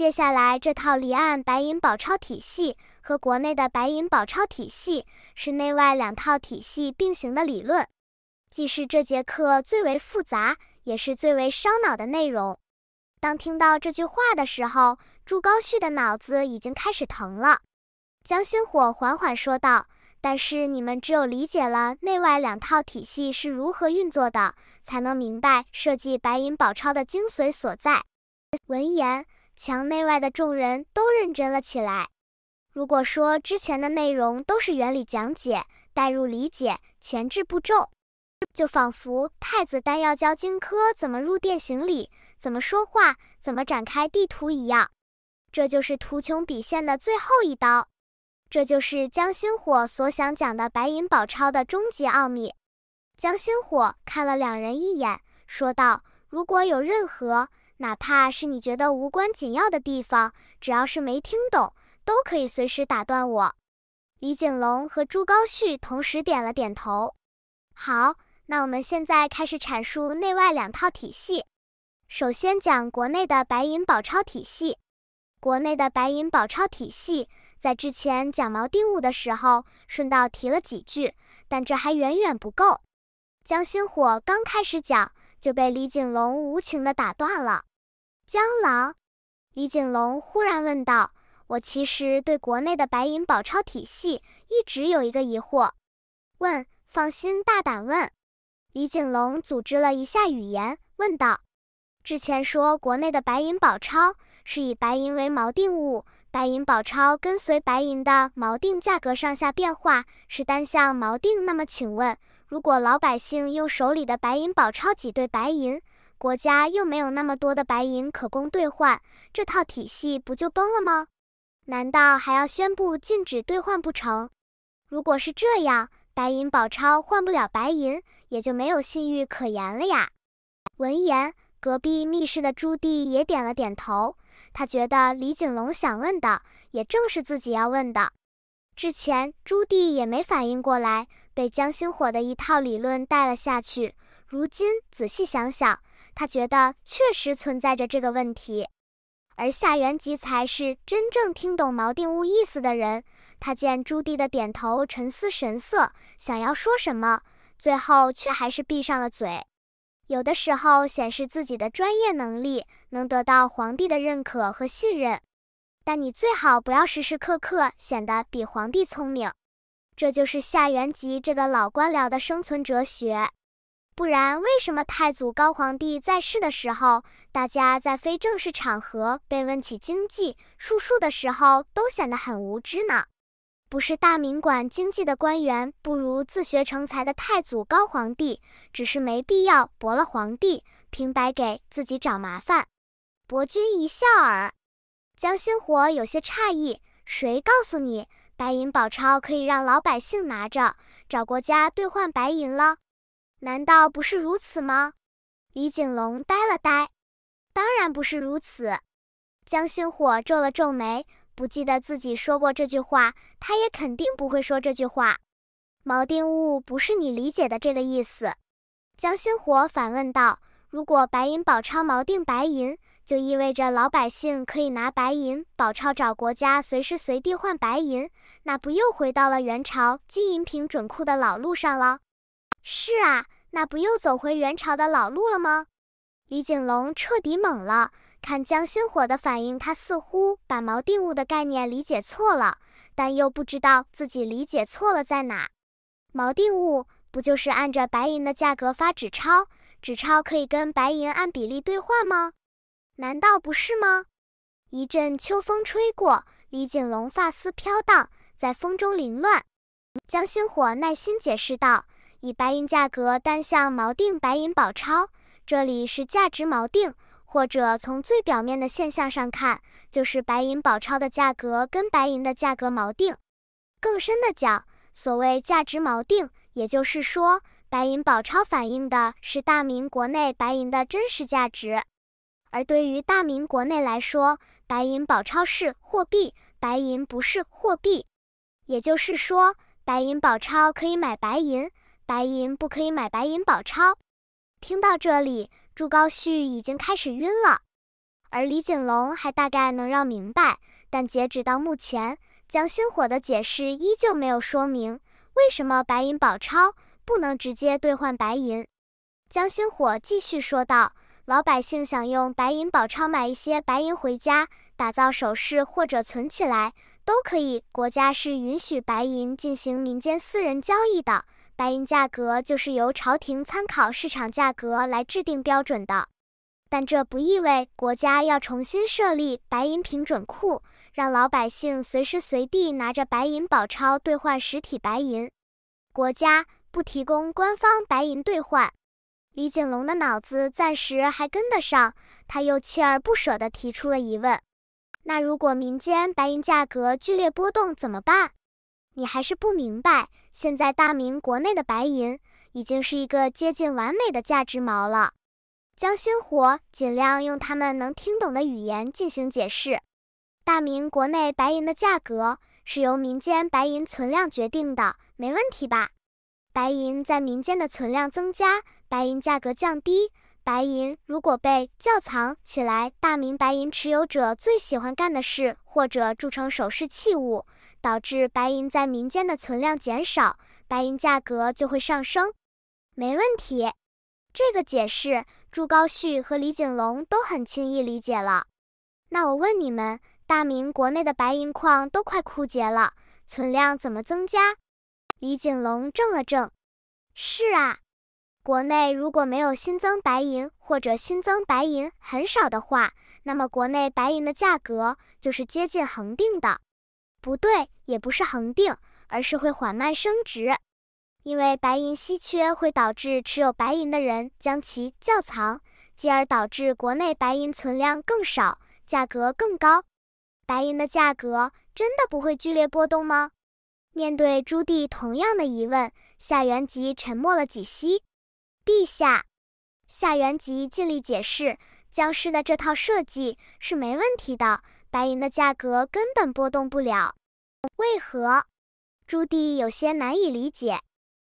接下来这套离岸白银宝钞体系和国内的白银宝钞体系是内外两套体系并行的理论，既是这节课最为复杂，也是最为烧脑的内容。当听到这句话的时候，朱高煦的脑子已经开始疼了。江心火缓缓说道：“但是你们只有理解了内外两套体系是如何运作的，才能明白设计白银宝钞的精髓所在。”闻言，墙内外的众人都认真了起来。如果说之前的内容都是原理讲解、代入理解、前置步骤，就仿佛太子丹要教荆轲怎么入殿行礼。怎么说话，怎么展开地图一样，这就是图穷匕现的最后一刀，这就是江心火所想讲的白银宝钞的终极奥秘。江心火看了两人一眼，说道：“如果有任何，哪怕是你觉得无关紧要的地方，只要是没听懂，都可以随时打断我。”李景龙和朱高煦同时点了点头。好，那我们现在开始阐述内外两套体系。首先讲国内的白银宝钞体系。国内的白银宝钞体系，在之前讲锚定物的时候，顺道提了几句，但这还远远不够。江心火刚开始讲，就被李景龙无情地打断了。江郎，李景龙忽然问道：“我其实对国内的白银宝钞体系一直有一个疑惑。”问，放心，大胆问。李景龙组织了一下语言，问道。之前说国内的白银宝钞是以白银为锚定物，白银宝钞跟随白银的锚定价格上下变化，是单向锚定。那么请问，如果老百姓用手里的白银宝钞挤兑白银，国家又没有那么多的白银可供兑换，这套体系不就崩了吗？难道还要宣布禁止兑换不成？如果是这样，白银宝钞换不了白银，也就没有信誉可言了呀。闻言。隔壁密室的朱棣也点了点头，他觉得李景龙想问的也正是自己要问的。之前朱棣也没反应过来，被江心火的一套理论带了下去。如今仔细想想，他觉得确实存在着这个问题。而夏元吉才是真正听懂锚定物意思的人。他见朱棣的点头，沉思神色，想要说什么，最后却还是闭上了嘴。有的时候显示自己的专业能力，能得到皇帝的认可和信任，但你最好不要时时刻刻显得比皇帝聪明。这就是夏元吉这个老官僚的生存哲学。不然，为什么太祖高皇帝在世的时候，大家在非正式场合被问起经济术数的时候，都显得很无知呢？不是大明管经济的官员不如自学成才的太祖高皇帝，只是没必要驳了皇帝，平白给自己找麻烦。博君一笑耳。江心火有些诧异：谁告诉你白银宝钞可以让老百姓拿着，找国家兑换白银了？难道不是如此吗？李景龙呆了呆。当然不是如此。江心火皱了皱眉。不记得自己说过这句话，他也肯定不会说这句话。锚定物不是你理解的这个意思。江心火反问道：“如果白银宝钞锚定白银，就意味着老百姓可以拿白银宝钞找国家随时随地换白银，那不又回到了元朝金银品准库的老路上了？”“是啊，那不又走回元朝的老路了吗？”李景龙彻底懵了。看江心火的反应，他似乎把锚定物的概念理解错了，但又不知道自己理解错了在哪。锚定物不就是按着白银的价格发纸钞，纸钞可以跟白银按比例兑换吗？难道不是吗？一阵秋风吹过，李景龙发丝飘荡，在风中凌乱。江心火耐心解释道：“以白银价格单向锚定白银宝钞，这里是价值锚定。”或者从最表面的现象上看，就是白银宝钞的价格跟白银的价格锚定。更深的讲，所谓价值锚定，也就是说，白银宝钞反映的是大明国内白银的真实价值。而对于大明国内来说，白银宝钞是货币，白银不是货币。也就是说，白银宝钞可以买白银，白银不可以买白银宝钞。听到这里。朱高煦已经开始晕了，而李景龙还大概能绕明白，但截止到目前，江心火的解释依旧没有说明为什么白银宝钞不能直接兑换白银。江心火继续说道：“老百姓想用白银宝钞买一些白银回家打造首饰或者存起来，都可以。国家是允许白银进行民间私人交易的，白银价格就是由朝廷参考市场价格来制定标准的。但这不意味国家要重新设立白银平准库，让老百姓随时随地拿着白银宝钞兑换实体白银。国家不提供官方白银兑换。”李景龙的脑子暂时还跟得上，他又锲而不舍地提出了疑问：“那如果民间白银价格剧烈波动怎么办？”你还是不明白，现在大明国内的白银已经是一个接近完美的价值锚了。江心火尽量用他们能听懂的语言进行解释：大明国内白银的价格是由民间白银存量决定的，没问题吧？白银在民间的存量增加，白银价格降低。白银如果被窖藏起来，大明白银持有者最喜欢干的事，或者铸成首饰器物，导致白银在民间的存量减少，白银价格就会上升。没问题，这个解释朱高煦和李景龙都很轻易理解了。那我问你们，大明国内的白银矿都快枯竭了，存量怎么增加？李景龙怔了怔，是啊，国内如果没有新增白银，或者新增白银很少的话，那么国内白银的价格就是接近恒定的。不对，也不是恒定，而是会缓慢升值，因为白银稀缺会导致持有白银的人将其窖藏，继而导致国内白银存量更少，价格更高。白银的价格真的不会剧烈波动吗？面对朱棣同样的疑问，夏元吉沉默了几息。陛下，夏元吉尽力解释，僵尸的这套设计是没问题的，白银的价格根本波动不了。为何？朱棣有些难以理解。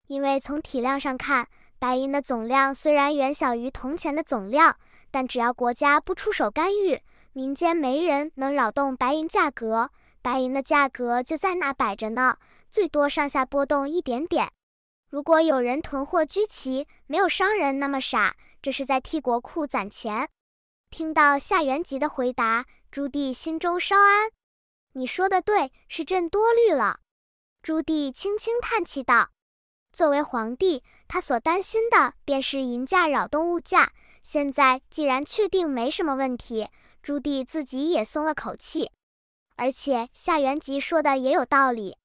因为从体量上看，白银的总量虽然远小于铜钱的总量，但只要国家不出手干预，民间没人能扰动白银价格。白银的价格就在那摆着呢，最多上下波动一点点。如果有人囤货居奇，没有商人那么傻，这是在替国库攒钱。听到夏元吉的回答，朱棣心中稍安。你说的对，是朕多虑了。朱棣轻轻叹气道：“作为皇帝，他所担心的便是银价扰动物价。现在既然确定没什么问题，朱棣自己也松了口气。”而且夏元吉说的也有道理，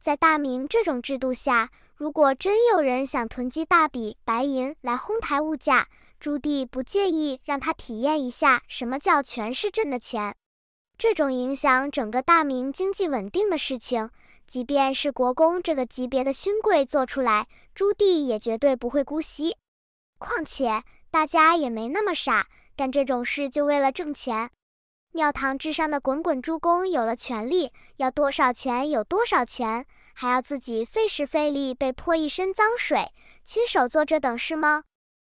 在大明这种制度下，如果真有人想囤积大笔白银来哄抬物价，朱棣不介意让他体验一下什么叫全是朕的钱。这种影响整个大明经济稳定的事情，即便是国公这个级别的勋贵做出来，朱棣也绝对不会姑息。况且大家也没那么傻，干这种事就为了挣钱。庙堂之上的滚滚诸公有了权力，要多少钱有多少钱，还要自己费时费力被泼一身脏水，亲手做这等事吗？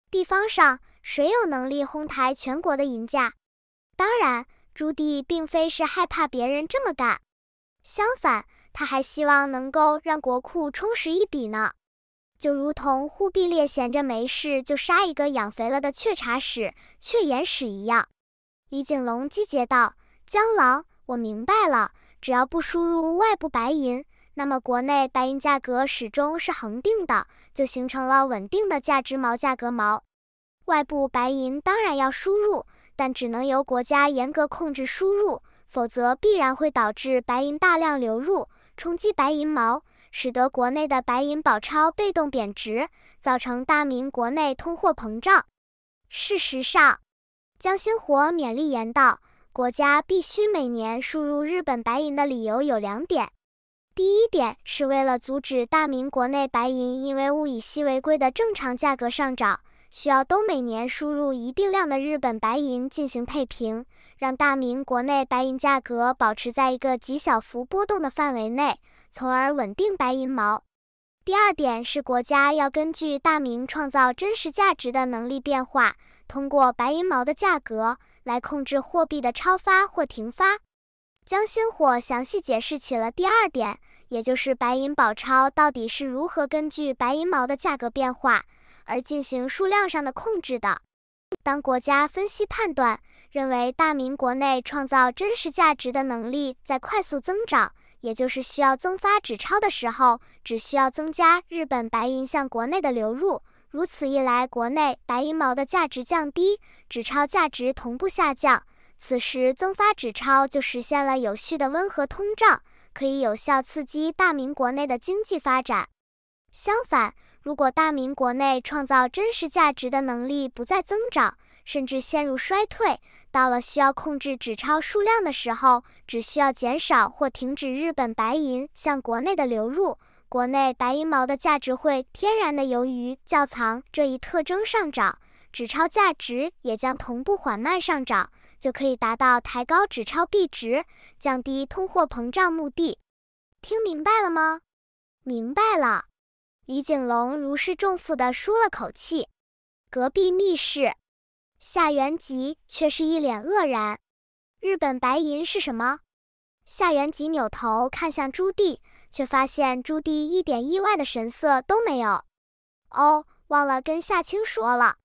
地方上谁有能力哄抬全国的银价？当然，朱棣并非是害怕别人这么干，相反，他还希望能够让国库充实一笔呢。就如同忽必烈闲着没事就杀一个养肥了的雀茶使、雀眼使一样。李景龙击节道：“江郎，我明白了。只要不输入外部白银，那么国内白银价格始终是恒定的，就形成了稳定的价值锚价格锚。外部白银当然要输入，但只能由国家严格控制输入，否则必然会导致白银大量流入，冲击白银锚，使得国内的白银宝钞被动贬值，造成大明国内通货膨胀。事实上，江心火勉励言道：“国家必须每年输入日本白银的理由有两点。第一点是为了阻止大明国内白银因为物以稀为贵的正常价格上涨，需要都每年输入一定量的日本白银进行配平，让大明国内白银价格保持在一个极小幅波动的范围内，从而稳定白银毛。第二点是国家要根据大明创造真实价值的能力变化。”通过白银毛的价格来控制货币的超发或停发。江心火详细解释起了第二点，也就是白银宝钞到底是如何根据白银毛的价格变化而进行数量上的控制的。当国家分析判断，认为大明国内创造真实价值的能力在快速增长，也就是需要增发纸钞的时候，只需要增加日本白银向国内的流入。如此一来，国内白银毛的价值降低，纸钞价值同步下降。此时增发纸钞就实现了有序的温和通胀，可以有效刺激大明国内的经济发展。相反，如果大明国内创造真实价值的能力不再增长，甚至陷入衰退，到了需要控制纸钞数量的时候，只需要减少或停止日本白银向国内的流入，国内白银毛的价值会天然的由于窖藏这一特征上涨，纸钞价值也将同步缓慢上涨。就可以达到抬高纸钞币值、降低通货膨胀目的。听明白了吗？明白了。李景龙如释重负地舒了口气。隔壁密室，夏元吉却是一脸愕然。日本白银是什么？夏元吉扭头看向朱棣，却发现朱棣一点意外的神色都没有。哦，忘了跟夏青说了。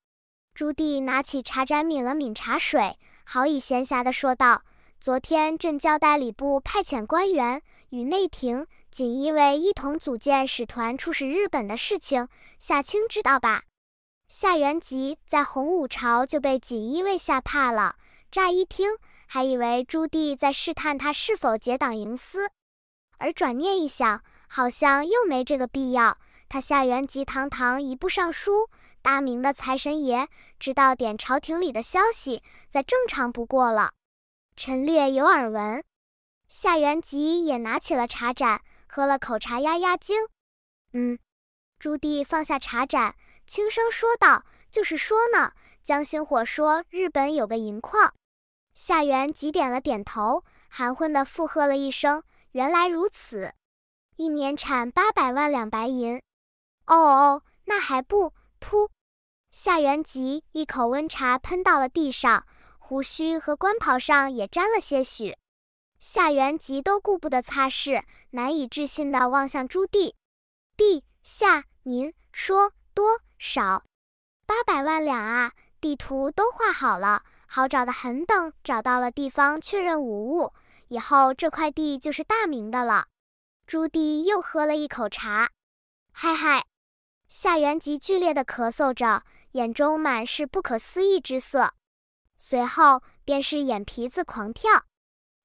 朱棣拿起茶盏抿了抿茶水。好以闲暇地说道：“昨天朕交代礼部派遣官员与内廷锦衣卫一同组建使团出使日本的事情，夏青知道吧？”夏元吉在洪武朝就被锦衣卫吓怕了，乍一听还以为朱棣在试探他是否结党营私，而转念一想，好像又没这个必要。他夏元吉堂堂一部尚书。大明的财神爷知道点朝廷里的消息，再正常不过了。臣略有耳闻。夏元吉也拿起了茶盏，喝了口茶压压惊。嗯，朱棣放下茶盏，轻声说道：“就是说呢。”江心火说：“日本有个银矿。”夏元吉点了点头，含混地附和了一声：“原来如此，一年产八百万两白银。”哦哦，那还不。噗！夏元吉一口温茶喷到了地上，胡须和官袍上也沾了些许。夏元吉都顾不得擦拭，难以置信地望向朱棣：“陛下，您说多少？八百万两啊！地图都画好了，好找的很。等找到了地方，确认无误，以后这块地就是大明的了。”朱棣又喝了一口茶，嗨嗨。夏元吉剧烈地咳嗽着，眼中满是不可思议之色，随后便是眼皮子狂跳。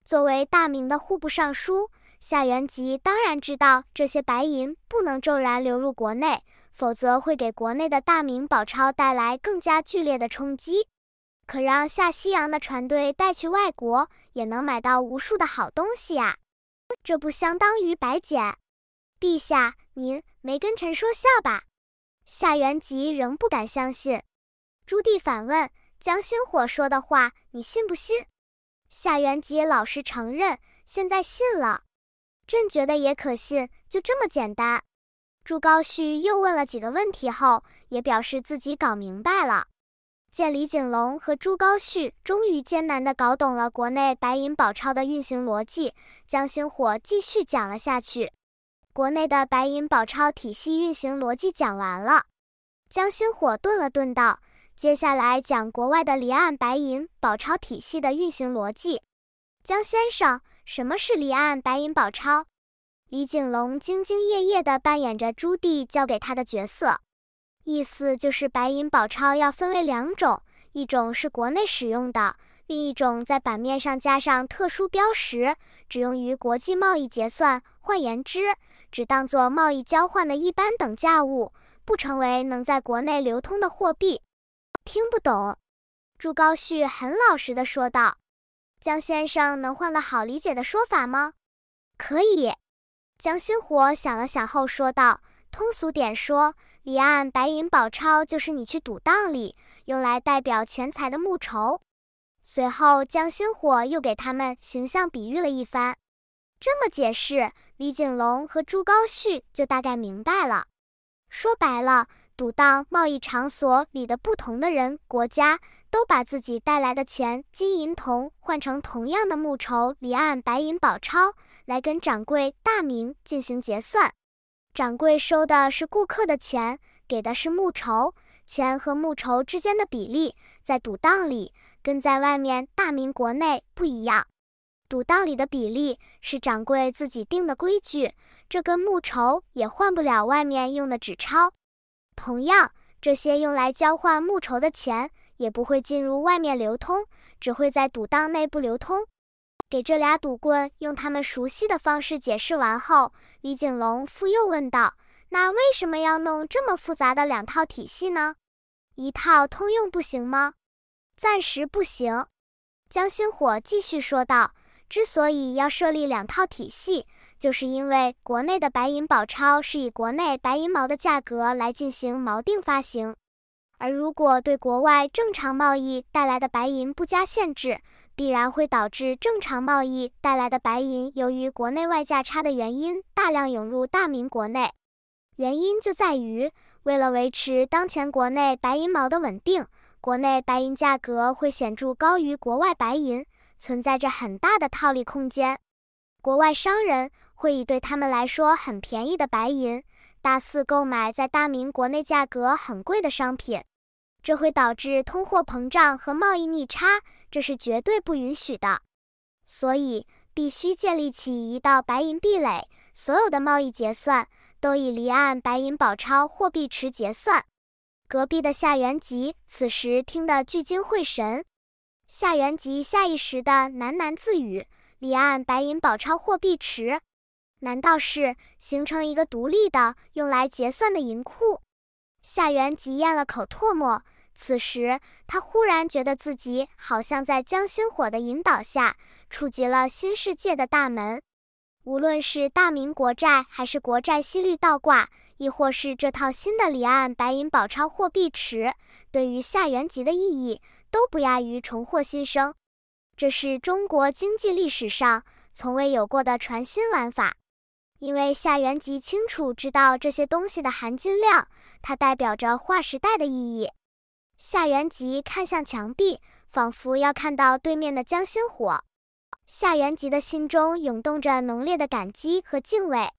作为大明的户部尚书，夏元吉当然知道这些白银不能骤然流入国内，否则会给国内的大明宝钞带来更加剧烈的冲击。可让下西洋的船队带去外国，也能买到无数的好东西呀，这不相当于白捡？陛下，您没跟臣说笑吧？夏元吉仍不敢相信，朱棣反问：“江心火说的话，你信不信？”夏元吉老实承认：“现在信了，朕觉得也可信，就这么简单。”朱高煦又问了几个问题后，也表示自己搞明白了。见李景龙和朱高煦终于艰难地搞懂了国内白银宝钞的运行逻辑，江心火继续讲了下去。国内的白银宝钞体系运行逻辑讲完了，江心火顿了顿道：“接下来讲国外的离岸白银宝钞体系的运行逻辑。”江先生，什么是离岸白银宝钞？李景龙兢兢业业地扮演着朱棣交给他的角色，意思就是白银宝钞要分为两种，一种是国内使用的，另一种在版面上加上特殊标识，只用于国际贸易结算。换言之，只当做贸易交换的一般等价物，不成为能在国内流通的货币。听不懂？朱高煦很老实的说道。江先生能换个好理解的说法吗？可以。江心火想了想后说道：“通俗点说，离岸白银宝钞就是你去赌档里用来代表钱财的木筹。”随后，江心火又给他们形象比喻了一番。这么解释，李景龙和朱高煦就大概明白了。说白了，赌档贸易场所里的不同的人、国家，都把自己带来的钱金银铜换成同样的木绸离岸白银宝钞，来跟掌柜大明进行结算。掌柜收的是顾客的钱，给的是木绸，钱和木绸之间的比例，在赌档里跟在外面大明国内不一样。赌档里的比例是掌柜自己定的规矩，这根木绸也换不了外面用的纸钞。同样，这些用来交换木绸的钱。也不会进入外面流通，只会在赌档内部流通。给这俩赌棍用他们熟悉的方式解释完后，李景龙复又问道：“那为什么要弄这么复杂的两套体系呢？一套通用不行吗？”“暂时不行。”江心火继续说道：“之所以要设立两套体系，就是因为国内的白银宝钞是以国内白银毛的价格来进行锚定发行。”而如果对国外正常贸易带来的白银不加限制，必然会导致正常贸易带来的白银由于国内外价差的原因大量涌入大明国内。原因就在于，为了维持当前国内白银毛的稳定，国内白银价格会显著高于国外白银，存在着很大的套利空间。国外商人会以对他们来说很便宜的白银，大肆购买在大明国内价格很贵的商品。这会导致通货膨胀和贸易逆差，这是绝对不允许的。所以必须建立起一道白银壁垒，所有的贸易结算都以离岸白银宝钞货币池结算。隔壁的夏元吉此时听得聚精会神，夏元吉下意识地喃喃自语：“离岸白银宝钞货币池，难道是形成一个独立的用来结算的银库？”夏元吉咽了口唾沫。此时，他忽然觉得自己好像在江心火的引导下，触及了新世界的大门。无论是大明国债，还是国债息率倒挂，亦或是这套新的离岸白银宝钞货币池，对于夏元吉的意义都不亚于重获新生。这是中国经济历史上从未有过的全新玩法。因为夏元吉清楚知道这些东西的含金量，它代表着划时代的意义。夏元吉看向墙壁，仿佛要看到对面的江心火。夏元吉的心中涌动着浓烈的感激和敬畏。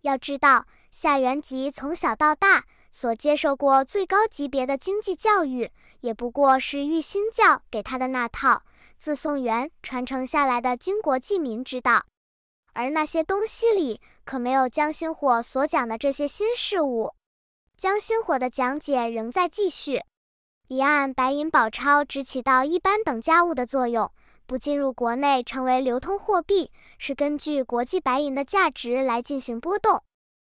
要知道，夏元吉从小到大所接受过最高级别的经济教育，也不过是玉心教给他的那套自宋元传承下来的经国济民之道。而那些东西里，可没有江心火所讲的这些新事物。江心火的讲解仍在继续。离岸白银宝钞只起到一般等价物的作用，不进入国内成为流通货币，是根据国际白银的价值来进行波动。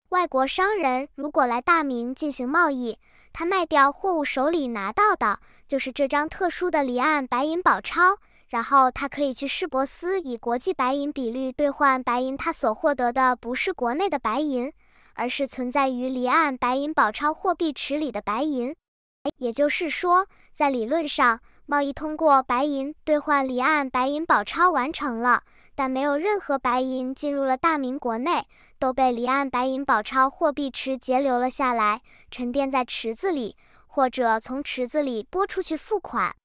外国商人如果来大明进行贸易，他卖掉货物手里拿到的就是这张特殊的离岸白银宝钞，然后他可以去市舶司以国际白银比率兑换白银，他所获得的不是国内的白银，而是存在于离岸白银宝钞货币池里的白银。也就是说，在理论上，贸易通过白银兑换离岸白银宝钞完成了，但没有任何白银进入了大明国内，都被离岸白银宝钞货币池截留了下来，沉淀在池子里，或者从池子里拨出去付款。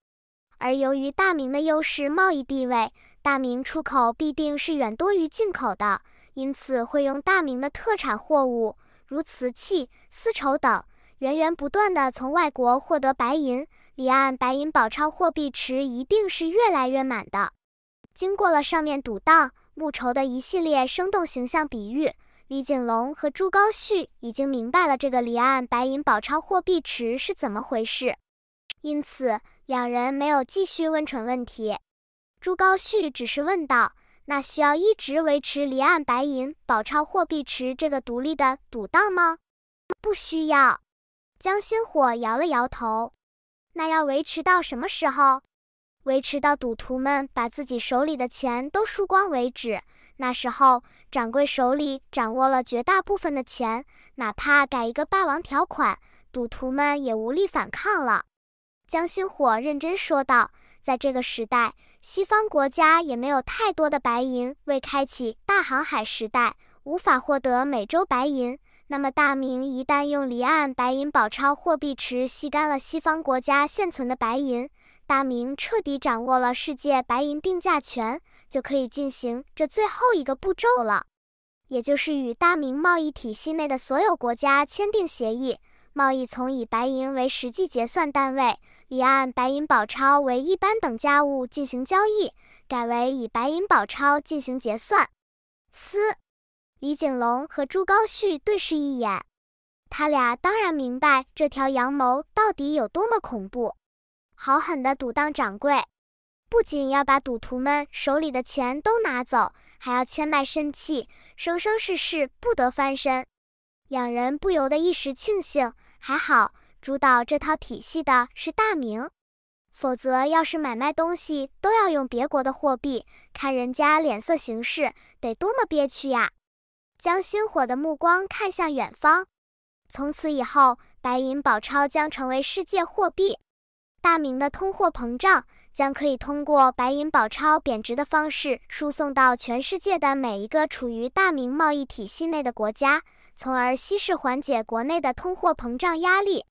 而由于大明的优势贸易地位，大明出口必定是远多于进口的，因此会用大明的特产货物，如瓷器、丝绸等。源源不断的从外国获得白银，离岸白银宝钞货币池一定是越来越满的。经过了上面赌档、木愁的一系列生动形象比喻，李景龙和朱高煦已经明白了这个离岸白银宝钞货币池是怎么回事，因此两人没有继续问蠢问题。朱高煦只是问道：“那需要一直维持离岸白银宝钞货币池这个独立的赌档吗？”“不需要。”江心火摇了摇头，那要维持到什么时候？维持到赌徒们把自己手里的钱都输光为止。那时候，掌柜手里掌握了绝大部分的钱，哪怕改一个霸王条款，赌徒们也无力反抗了。江心火认真说道：“在这个时代，西方国家也没有太多的白银，未开启大航海时代，无法获得美洲白银。”那么，大明一旦用离岸白银宝钞货币池吸干了西方国家现存的白银，大明彻底掌握了世界白银定价权，就可以进行这最后一个步骤了，也就是与大明贸易体系内的所有国家签订协议，贸易从以白银为实际结算单位，以按白银宝钞为一般等价物进行交易，改为以白银宝钞进行结算。四，李景龙和朱高煦对视一眼。他俩当然明白这条阳谋到底有多么恐怖，好狠的赌当掌柜，不仅要把赌徒们手里的钱都拿走，还要牵卖身契，生生世世不得翻身。两人不由得一时庆幸，还好主导这套体系的是大明，否则要是买卖东西都要用别国的货币，看人家脸色行事，得多么憋屈呀！将星火的目光看向远方。从此以后，白银宝钞将成为世界货币。大明的通货膨胀将可以通过白银宝钞贬值的方式输送到全世界的每一个处于大明贸易体系内的国家，从而稀释缓解国内的通货膨胀压力。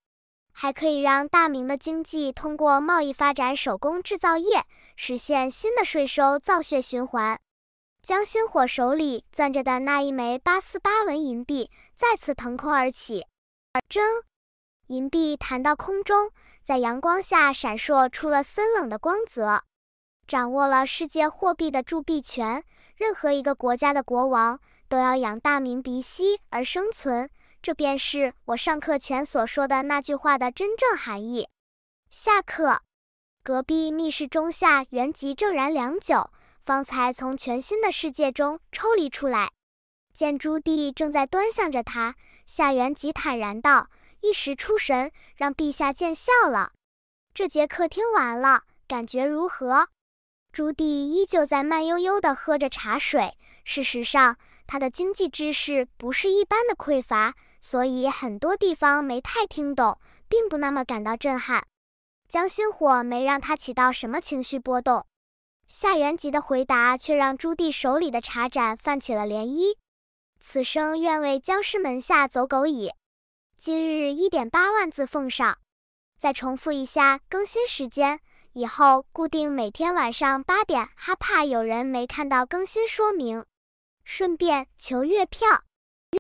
还可以让大明的经济通过贸易发展手工制造业，实现新的税收造血循环。江心火手里攥着的那一枚八四八文银币再次腾空而起。铮，银币弹到空中，在阳光下闪烁出了森冷的光泽。掌握了世界货币的铸币权，任何一个国家的国王都要仰大明鼻息而生存。这便是我上课前所说的那句话的真正含义。下课，隔壁密室中下元吉正燃良久，方才从全新的世界中抽离出来。见朱棣正在端详着他，夏元吉坦然道：“一时出神，让陛下见笑了。这节课听完了，感觉如何？”朱棣依旧在慢悠悠地喝着茶水。事实上，他的经济知识不是一般的匮乏，所以很多地方没太听懂，并不那么感到震撼。江心火没让他起到什么情绪波动，夏元吉的回答却让朱棣手里的茶盏泛起了涟漪。此生愿为江氏门下走狗矣。今日一点八万字奉上。再重复一下更新时间，以后固定每天晚上八点，哈怕有人没看到更新说明。顺便求月票。